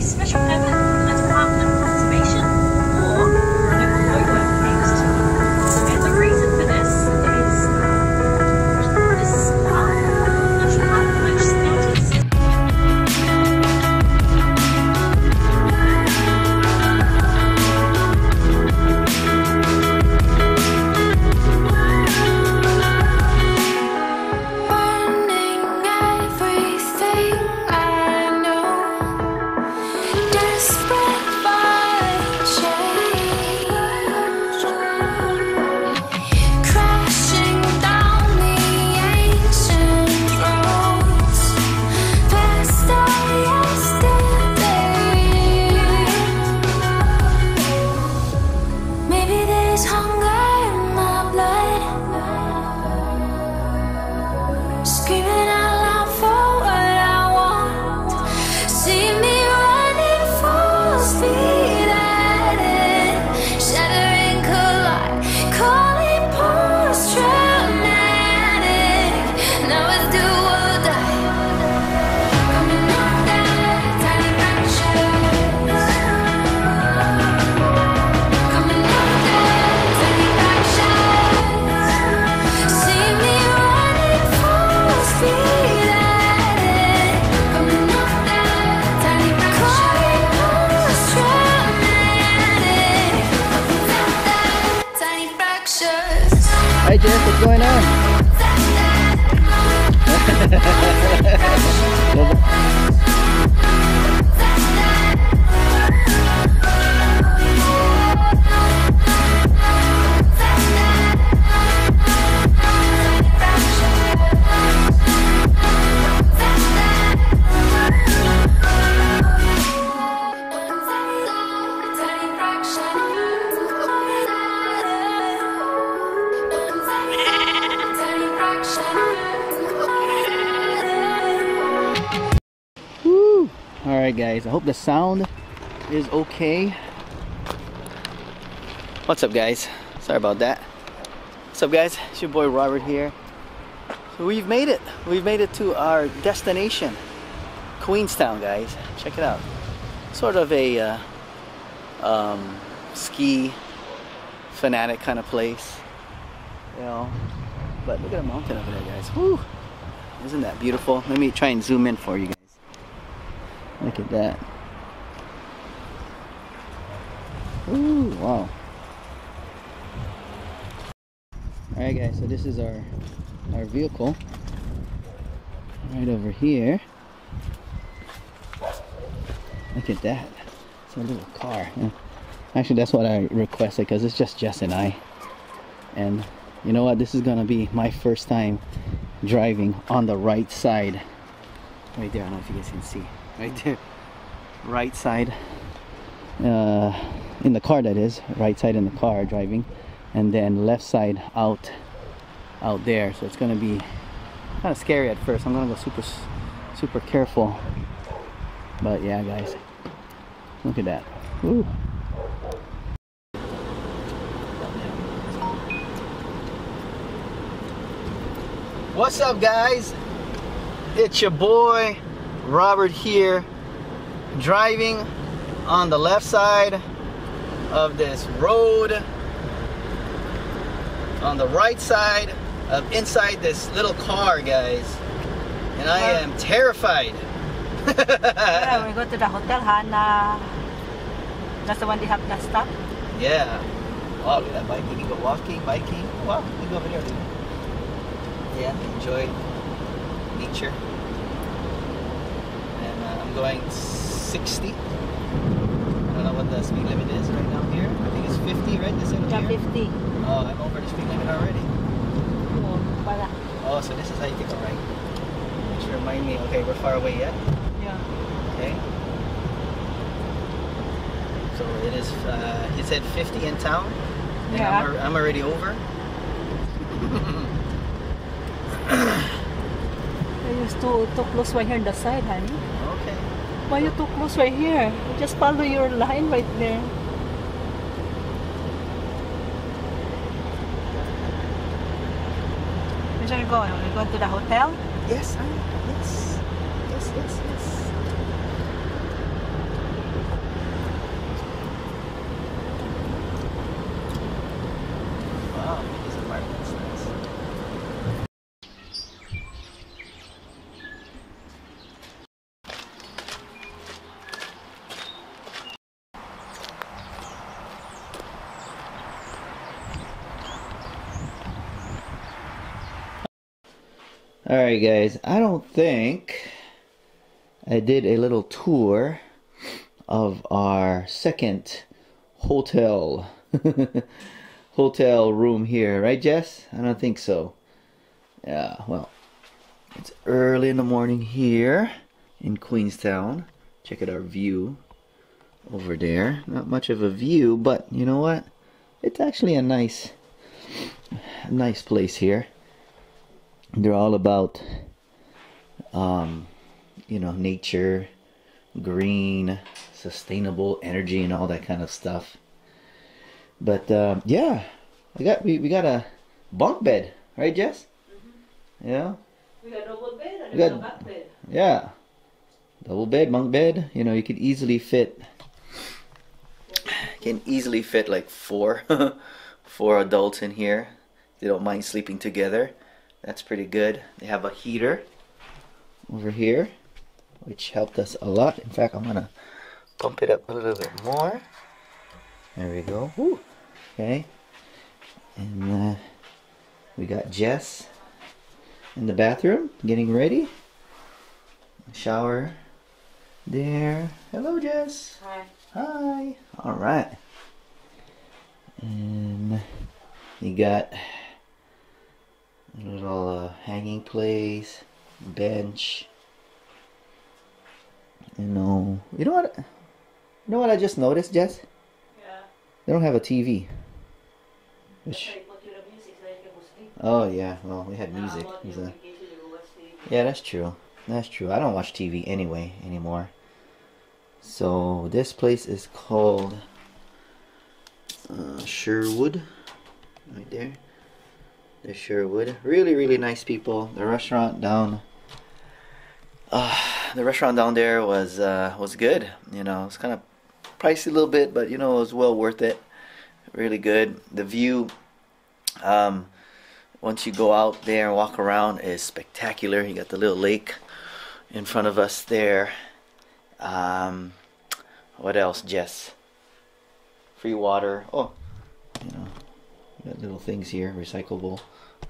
special permit Woo! Alright guys, I hope the sound is okay. What's up guys? Sorry about that. What's up guys? It's your boy Robert here. So we've made it. We've made it to our destination. Queenstown guys. Check it out. Sort of a uh, um, ski fanatic kind of place. You know. But look at the mountain over there guys. Isn't that beautiful? Let me try and zoom in for you guys. Look at that. Ooh, wow. Alright guys, so this is our our vehicle. Right over here. Look at that. It's a little car. Yeah. Actually that's what I requested because it's just Jess and I. And you know what? This is gonna be my first time driving on the right side. Right there, I don't know if you guys can see. Right there. Right side. Uh, in the car that is. Right side in the car driving. And then left side out out there. So it's gonna be kind of scary at first. I'm gonna go super super careful. But yeah guys. Look at that. Woo. What's up guys? It's your boy Robert here driving on the left side of this road on the right side of inside this little car guys. And I am terrified. Yeah, we go to the hotel, Hana. That's the one they have the stop. yeah. Wow look at that bike. We can go walking biking. Wow we go over there. Yeah enjoy nature going 60 I don't know what the speed limit is right now here. I think it's 50 right this over Yeah, here 50. oh I'm over the speed limit already. Oh, oh so this is how you take a right. Just remind me. Okay we're far away yet? Yeah. okay. So it is uh, he said 50 in town? And Yeah. I'm, I'm already over? You too, too close right here on the side, honey. Okay Why you too close right here? Just follow your line right there. Where should we go? Are we going to the hotel? yes I, yes yes yes All right, guys. I don't think I did a little tour of our second hotel hotel room here, right, Jess? I don't think so. Yeah, well, it's early in the morning here in Queenstown. Check out our view over there. Not much of a view, but you know what? It's actually a nice, nice place here. They're all about, um, you know, nature, green, sustainable energy, and all that kind of stuff. But uh, yeah, we got we, we got a bunk bed, right, Jess? Yeah. We got double bed and We got- back bed. Yeah. Double bed, bunk bed. You know, you could easily fit. Can easily fit like four, four adults in here. They don't mind sleeping together. That's pretty good. They have a heater over here, which helped us a lot. In fact, I'm gonna pump it up a little bit more. There we go. Woo. Okay. And uh, we got Jess in the bathroom getting ready. Shower there. Hello, Jess. Hi. Hi. All right. And you got little uh, hanging place, bench. You know, you know what? You know what I just noticed, Jess? Yeah. They don't have a TV. Which, Okay, put you the music so you can go sleep. oh yeah, well we had music. It's your a- vacation, you go watch TV. Yeah, that's true. That's true. I don't watch TV anyway anymore. So this place is called uh, Sherwood, right there. The Sherwood. Really, really nice people. The restaurant down. Uh, the restaurant down there was uh, was good. You know, it's kind of pricey a little bit, but you know, it was well worth it. Really good. The view. Um, once you go out there and walk around is spectacular you got the little lake in front of us there um, what else jess free water oh you know got little things here recyclable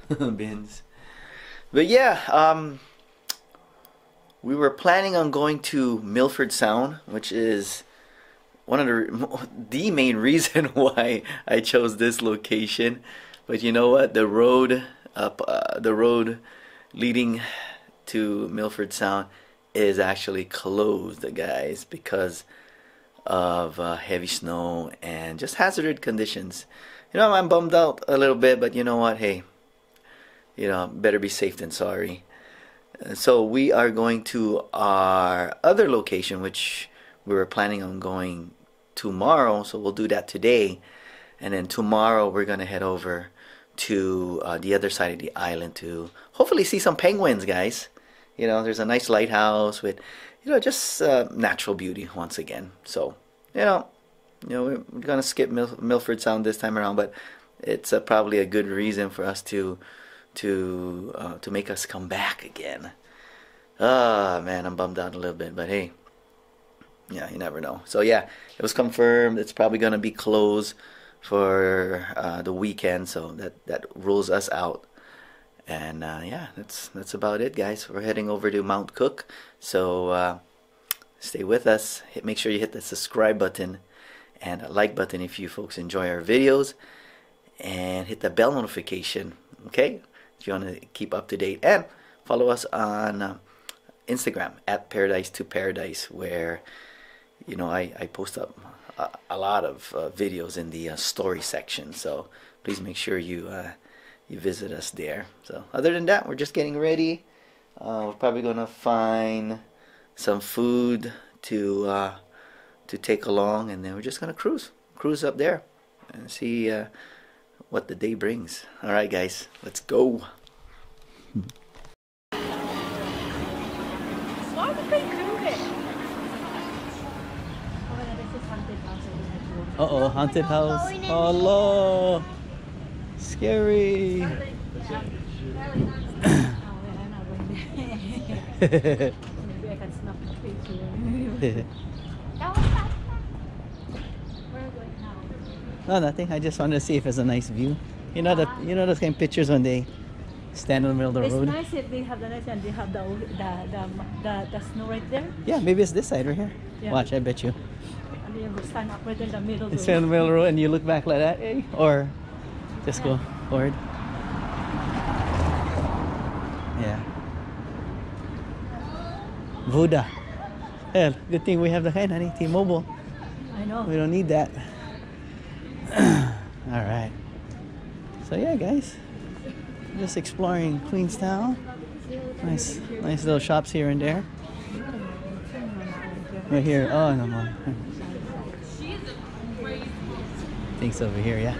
bins but yeah um, we were planning on going to milford sound which is one of the the main reason why I chose this location. But you know what? The road up uh, the road leading to Milford Sound is actually closed, guys, because of uh, heavy snow and just hazardous conditions. You know, I'm bummed out a little bit, but you know what? Hey, you know, better be safe than sorry. So we are going to our other location, which we were planning on going tomorrow. So we'll do that today, and then tomorrow we're gonna head over to uh, the other side of the island to hopefully see some penguins, guys. You know, there's a nice lighthouse with, you know, just uh, natural beauty once again. So, you know, you know, we're, we're gonna skip Mil- Milford Sound this time around, but it's uh, probably a good reason for us to to uh, to make us come back again. Ah, man, I'm bummed out a little bit, but hey, yeah, you never know. So yeah, it was confirmed. It's probably gonna be closed for uh, the weekend, so that that rules us out. And uh, yeah, that's that's about it, guys. We're heading over to Mount Cook, so uh, stay with us. Hit, make sure you hit the subscribe button and a like button if you folks enjoy our videos, and hit the bell notification. Okay, if you want to keep up to date, and follow us on uh, Instagram at Paradise to Paradise, where you know I, I post up a, a lot of uh, videos in the uh, story section. So please make sure you uh, you visit us there. So other than that, we're just getting ready. Uh, we're probably gonna find some food to uh, to take along, and then we're just gonna cruise cruise up there and see uh, what the day brings. All right, guys, let's go. Why would they do that? Oh, yeah, this is haunted house, so we have to Uh oh, haunted house. Hello. Scary. Oh, yeah, I'm not going there. Maybe I can snap a picture. Where are we going now? no, nothing. I just wanted to see if it's a nice view. You know the you know those kind of pictures when they stand in the middle of the It's road. nice if they have the nice and they have the the the, the, the snow right there. Yeah, maybe it's this side right here. Yeah. Watch, I bet you. And then you stand up right in the middle. You stand in the middle of the road and you look back like that, eh? or just go forward. Yeah. Voda. Yeah, good thing we have the honey. T-Mobile. I know. We don't need that. All right. So yeah, guys, just exploring Queenstown. Nice, nice little shops here and there. Right here. Oh no more. Things over here, yeah.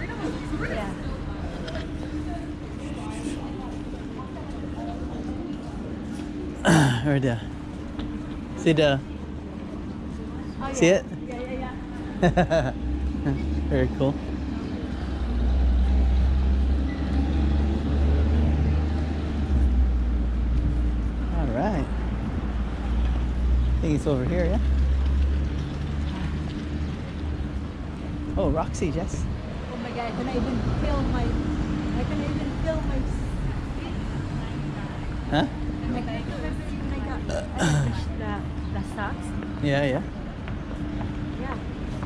Yeah. or the see the Oh, see it? Yeah, yeah, yeah. Very cool. All right. I think it's over here, yeah. Oh, Roxy, Jess. Oh my god, I can even feel my I can even feel my Huh? like I the the the socks. Yeah, yeah.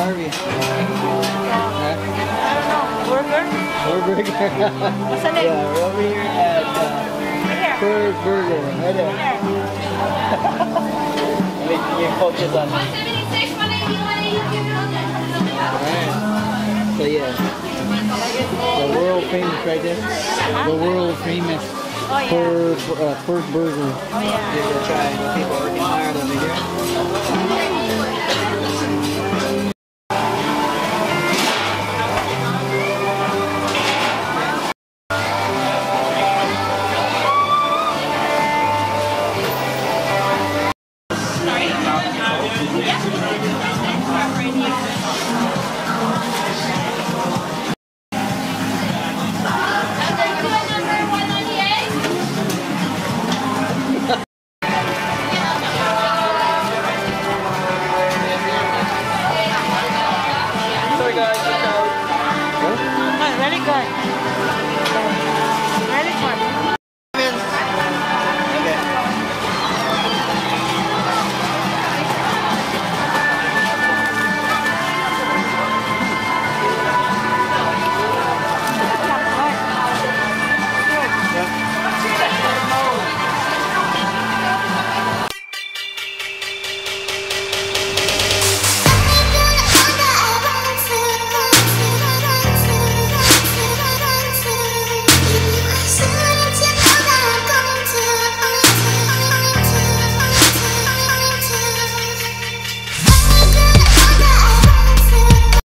are we? Huh? Burger? Burger. What's the name? yeah, we're over here at uh, Fergburger. Right there. Let me focus on me. 176, 180, 182. Alright. So yeah, the world famous right there. The world famous Oh yeah. Uh, Burger. Oh yeah. Give it a try. People are working hard over here.